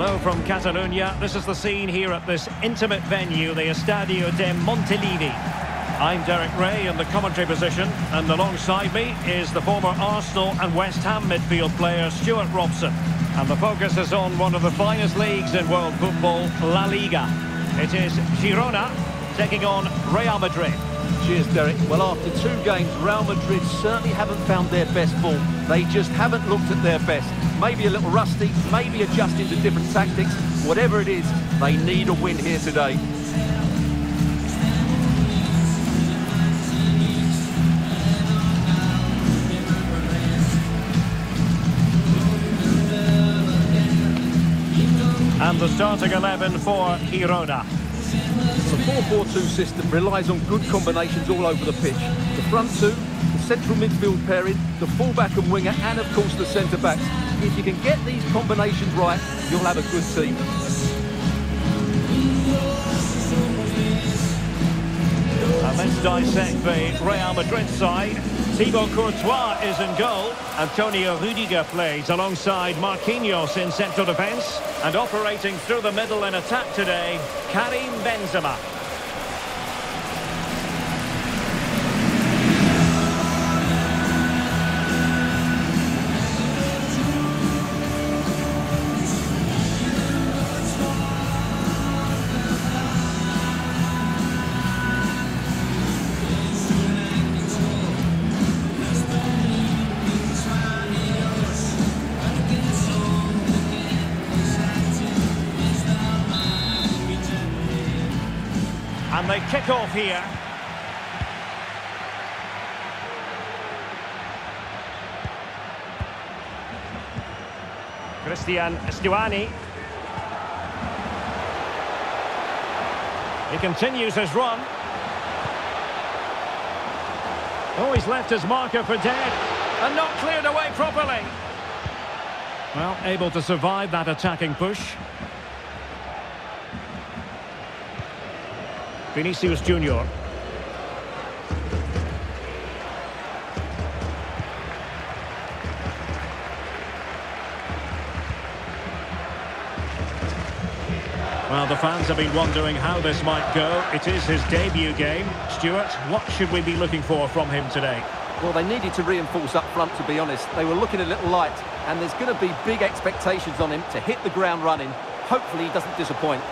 Hello from Catalonia. This is the scene here at this intimate venue, the Estadio de Montilivi. I'm Derek Ray in the commentary position, and alongside me is the former Arsenal and West Ham midfield player Stuart Robson. And the focus is on one of the finest leagues in world football, La Liga. It is Girona taking on Real Madrid. Cheers, Derek. Well, after two games, Real Madrid certainly haven't found their best form. They just haven't looked at their best. Maybe a little rusty, maybe adjusting to different tactics. Whatever it is, they need a win here today. And the starting 11 for Girona. The 4-4-2 system relies on good combinations all over the pitch. The front two, the central midfield pairing, the fullback and winger, and of course the centre-backs. If you can get these combinations right, you'll have a good team. And let's dissect the Real Madrid side. Thibaut Courtois is in goal. Antonio Rudiger plays alongside Marquinhos in central defence. And operating through the middle in attack today, Karim Benzema. And they kick off here. Christian Stuani. He continues his run. Oh, he's left his marker for dead. And not cleared away properly. Well, able to survive that attacking push. Vinicius Junior. Well, the fans have been wondering how this might go. It is his debut game. Stuart, what should we be looking for from him today? Well, they needed to reinforce up front, to be honest. They were looking a little light, and there's going to be big expectations on him to hit the ground running. Hopefully he doesn't disappoint.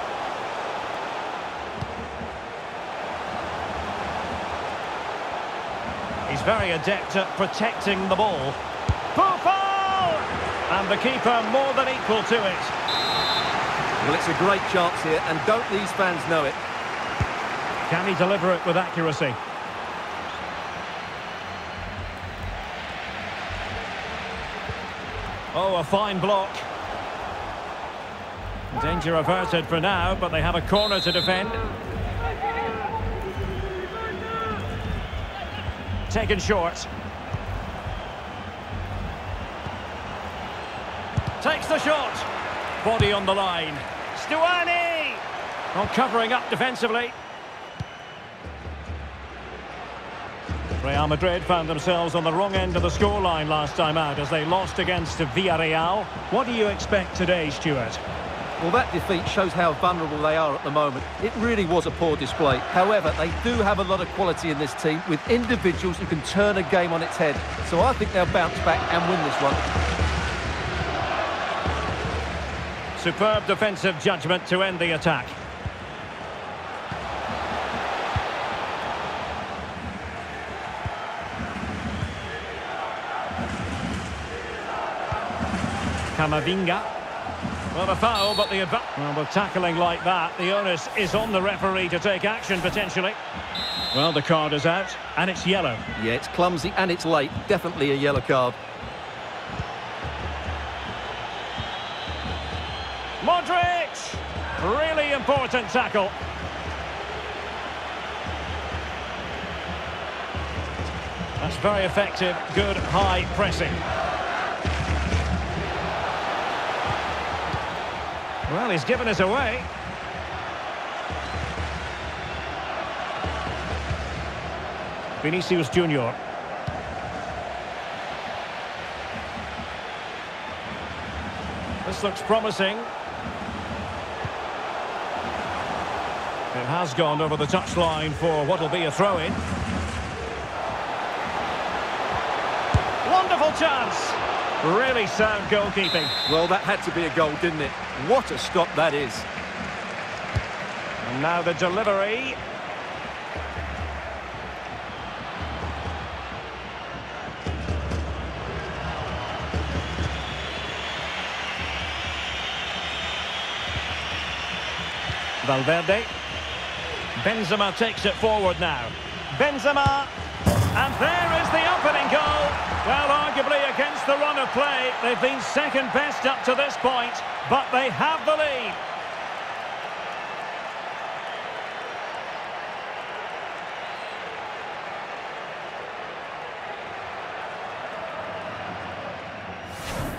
Very adept at protecting the ball. Buffon! And the keeper more than equal to it. Well, it's a great chance here, and don't these fans know it? Can he deliver it with accuracy? Oh, a fine block. Danger averted for now, but they have a corner to defend. Taken short. Takes the shot. Body on the line. Stuani! On covering up defensively. Real Madrid found themselves on the wrong end of the scoreline last time out as they lost against Villarreal. What do you expect today, Stuart? Well, that defeat shows how vulnerable they are at the moment. It really was a poor display. However, they do have a lot of quality in this team with individuals who can turn a game on its head. So I think they'll bounce back and win this one. Superb defensive judgment to end the attack. Camavinga. Well, a foul, but the well, with tackling like that, the onus is on the referee to take action potentially. Well, the card is out, and it's yellow. Yeah, it's clumsy and it's late. Definitely a yellow card. Modric! Really important tackle. That's very effective, good high pressing. Well, he's given it away. Vinicius Junior. This looks promising. It has gone over the touchline for what will be a throw-in. Wonderful chance. Really sound goalkeeping. Well, that had to be a goal, didn't it? What a stop that is. And now the delivery. Valverde. Benzema takes it forward now. Benzema. And there is the opening goal. Well, arguably against the run of play, they've been second best up to this point, but they have the lead.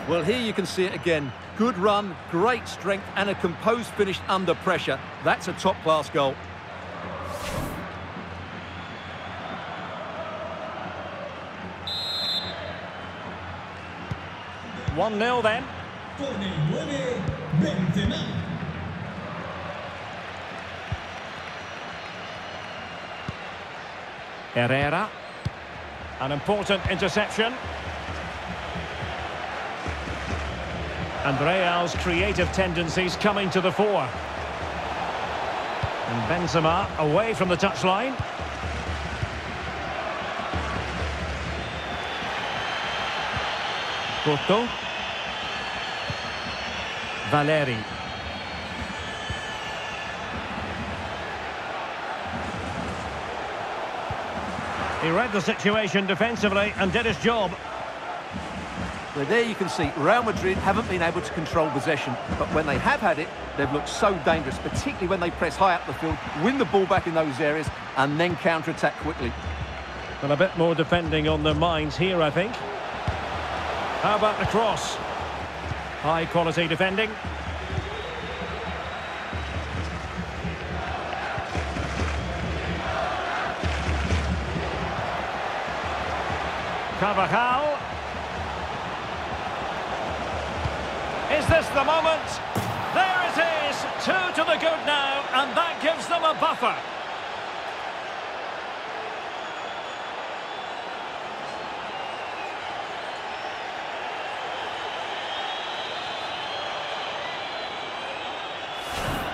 Well, here you can see it again. Good run, great strength, and a composed finish under pressure. That's a top-class goal. One 0 then. Herrera. An important interception. And Real's creative tendencies coming to the fore. And Benzema away from the touchline. Couto. Valery. He read the situation defensively and did his job. Well, there you can see Real Madrid haven't been able to control possession, but when they have had it, they've looked so dangerous, particularly when they press high up the field, win the ball back in those areas, and then counter-attack quickly. And a bit more defending on their minds here, I think. How about the cross? High quality defending. Carvajal. Is this the moment? There it is! Two to the good now, and that gives them a buffer.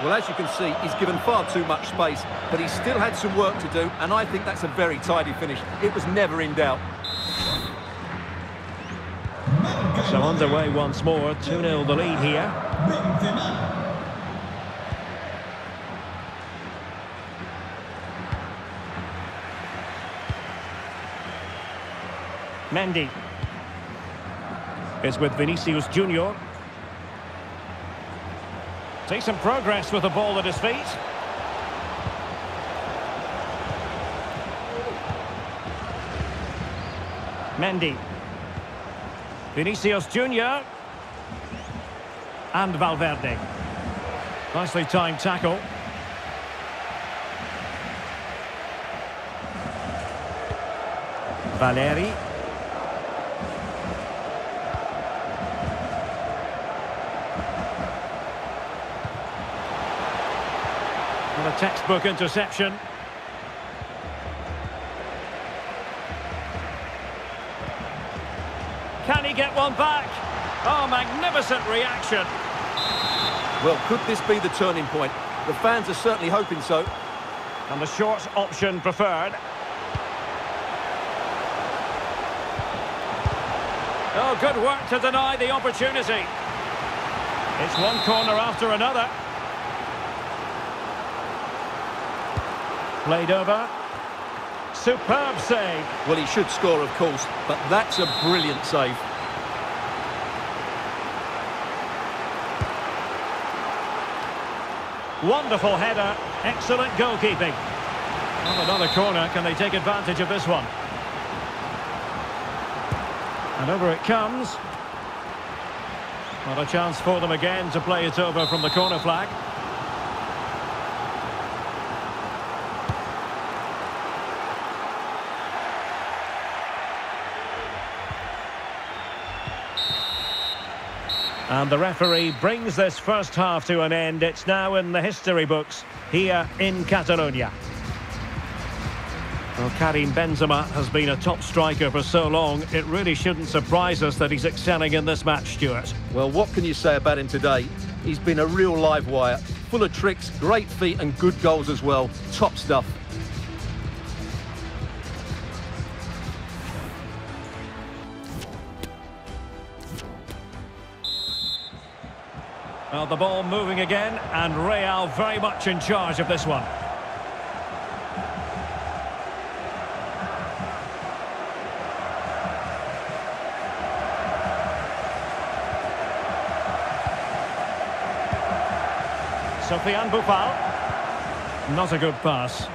Well, as you can see, he's given far too much space, but he still had some work to do, and I think that's a very tidy finish. It was never in doubt. So underway once more, 2-0 the lead here. Mendy is with Vinicius Junior. Decent progress with the ball at his feet. Mendy. Vinicius Junior. And Valverde. Nicely timed tackle. Valery. Textbook interception. Can he get one back? Oh, magnificent reaction. Well, could this be the turning point? The fans are certainly hoping so. And the short option preferred. Oh, good work to deny the opportunity. It's one corner after another. Played over. Superb save. Well, he should score, of course, but that's a brilliant save. Wonderful header. Excellent goalkeeping. On another corner, can they take advantage of this one? And over it comes. Not a chance for them again to play it over from the corner flag. And the referee brings this first half to an end. It's now in the history books here in Catalonia. Well, Karim Benzema has been a top striker for so long, it really shouldn't surprise us that he's excelling in this match, Stuart. Well, what can you say about him today? He's been a real live wire, full of tricks, great feet and good goals as well. Top stuff. Well, the ball moving again, and Real very much in charge of this one. Sofiane Boufal. Not a good pass.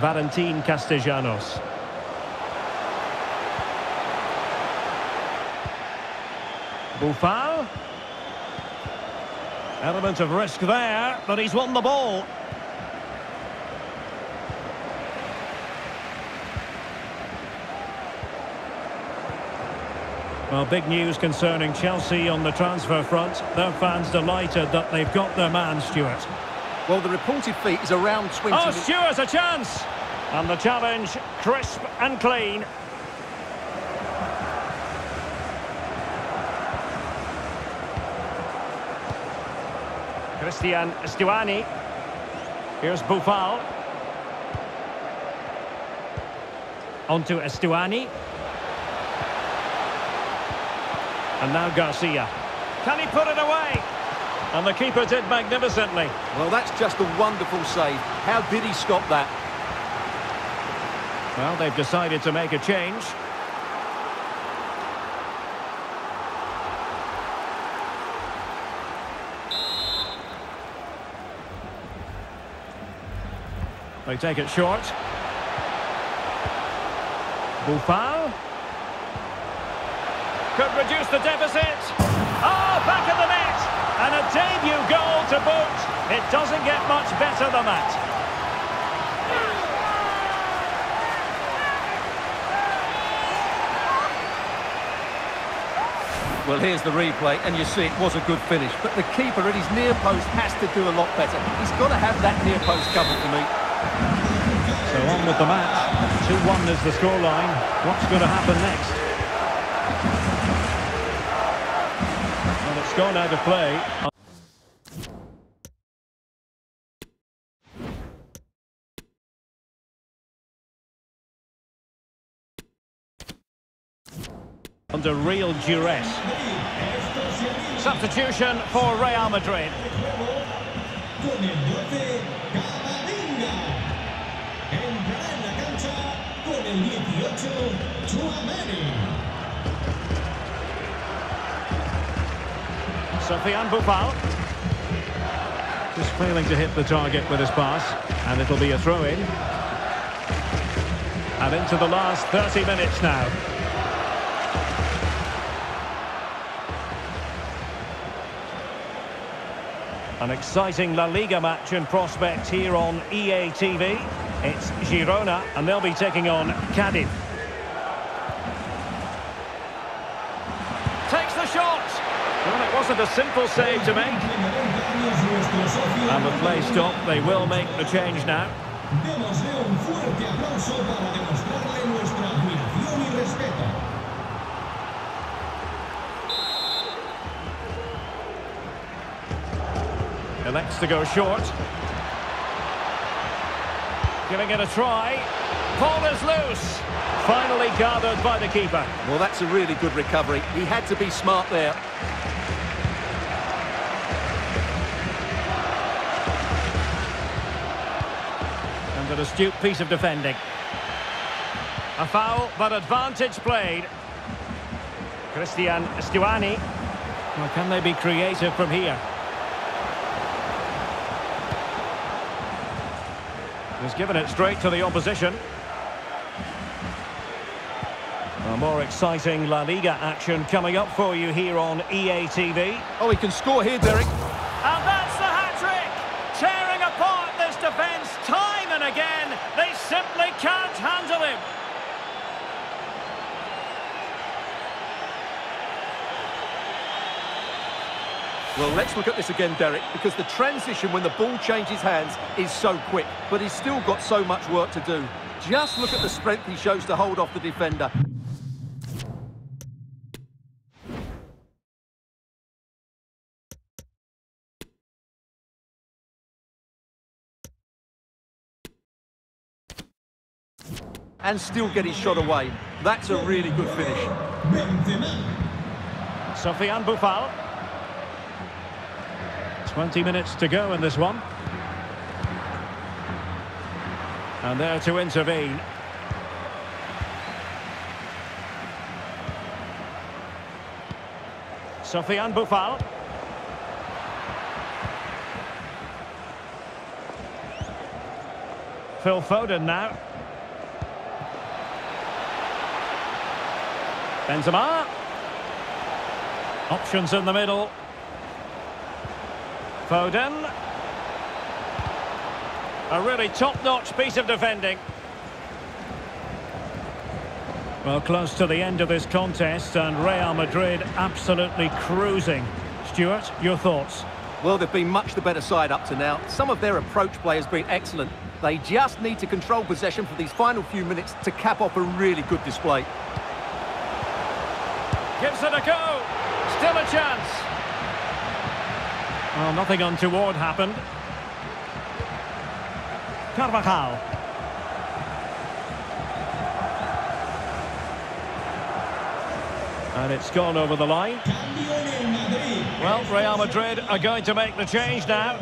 Valentin Castellanos. Boufal. Element of risk there, but he's won the ball. Well, big news concerning Chelsea on the transfer front. Their fans delighted that they've got their man, Stuart. Well, the reported fee is around 20... Oh, Stuart, a chance! And the challenge, crisp and clean. Cristian Stuani. Here's Boufal. On to Stuani. And now Garcia. Can he put it away? And the keeper did magnificently. Well, that's just a wonderful save. How did he stop that? Well, they've decided to make a change. They take it short. Boufal. Could reduce the deficit. Oh, back of the net. And a debut goal to boot. It doesn't get much better than that. Well, here's the replay, and you see it was a good finish. But the keeper at his near post has to do a lot better. He's got to have that near post covered for me. So on with the match. 2-1 is the scoreline. What's going to happen next? Gone out of play. Under real duress. Substitution for Real Madrid. Sofiane Boufal. Just failing to hit the target with his pass. And it'll be a throw-in. And into the last 30 minutes now. An exciting La Liga match in prospect here on EA TV. It's Girona, and they'll be taking on Cadiz. Takes the shot! Well, it wasn't a simple save to make. And the play stop, they will make the change now. Elects to go short. Giving it a try. Ball is loose. Finally gathered by the keeper. Well, that's a really good recovery. He had to be smart there. Astute piece of defending. A foul, but advantage played. Cristian Stuani. Well, can they be creative from here? He's given it straight to the opposition. Uh, more exciting La Liga action coming up for you here on EA TV. Oh, he can score here, Derek. And that's the hat-trick! Tearing apart this defence time and again. They simply can't handle him. Well, let's look at this again, Derek, because the transition when the ball changes hands is so quick, but he's still got so much work to do. Just look at the strength he shows to hold off the defender. And still get his shot away. That's a really good finish. Sofiane Boufal. 20 minutes to go in this one. And there to intervene. Sofiane Boufal. Phil Foden now. Benzema. Options in the middle. Foden. A really top-notch piece of defending. Well, close to the end of this contest and Real Madrid absolutely cruising. Stuart, your thoughts? Well, they've been much the better side up to now. Some of their approach play has been excellent. They just need to control possession for these final few minutes to cap off a really good display. Gives it a go. Still a chance. Well, nothing untoward happened. Carvajal. And it's gone over the line. Well, Real Madrid are going to make the change now.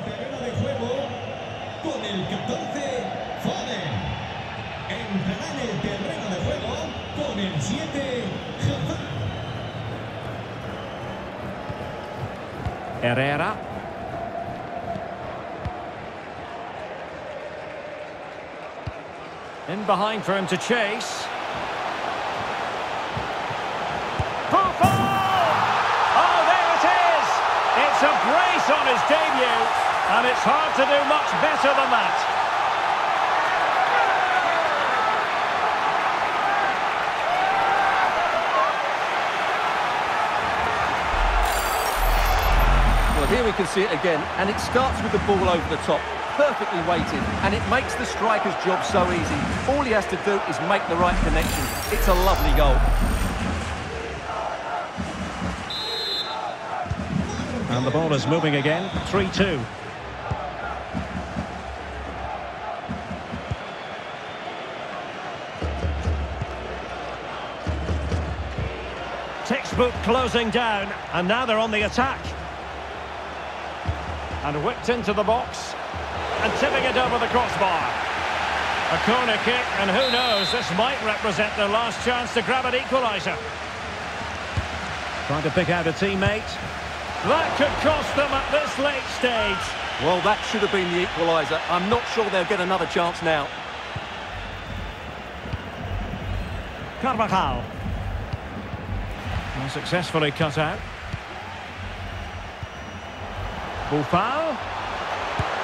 Herrera. In behind for him to chase. Oh, there it is! It's a brace on his debut, and it's hard to do much better than that. We can see it again, and it starts with the ball over the top, perfectly weighted, and it makes the striker's job so easy. All he has to do is make the right connection. It's a lovely goal. And the ball is moving again, 3-2. Textbook closing down, and now they're on the attack. And whipped into the box. And tipping it over the crossbar. A corner kick, and who knows, this might represent their last chance to grab an equaliser. Trying to pick out a teammate. That could cost them at this late stage. Well, that should have been the equaliser. I'm not sure they'll get another chance now. Carvajal. successfully cut out. Boufal.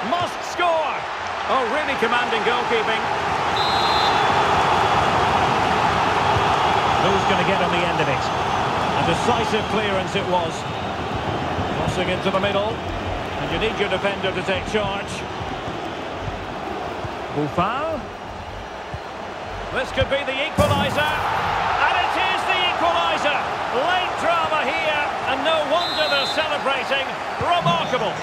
Must score! Oh, really commanding goalkeeping. Who's going to get on the end of it? A decisive clearance it was. Crossing into the middle. And you need your defender to take charge. Boufal. This could be the equaliser. And it is the equaliser. Late here. And no wonder they're celebrating. Remarkable.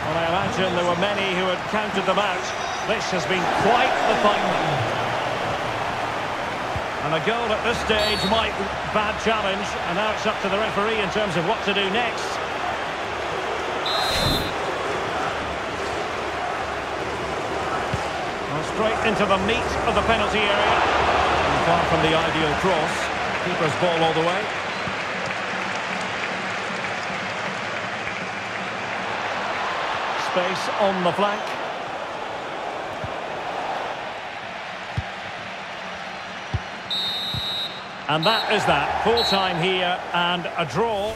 Well, I imagine there were many who had counted them out. This has been quite the final. And a goal at this stage might bad challenge. And now it's up to the referee in terms of what to do next. Straight into the meat of the penalty area. And far from the ideal cross. Keeper's ball all the way. Space on the flank. And that is that. Full time here and a draw.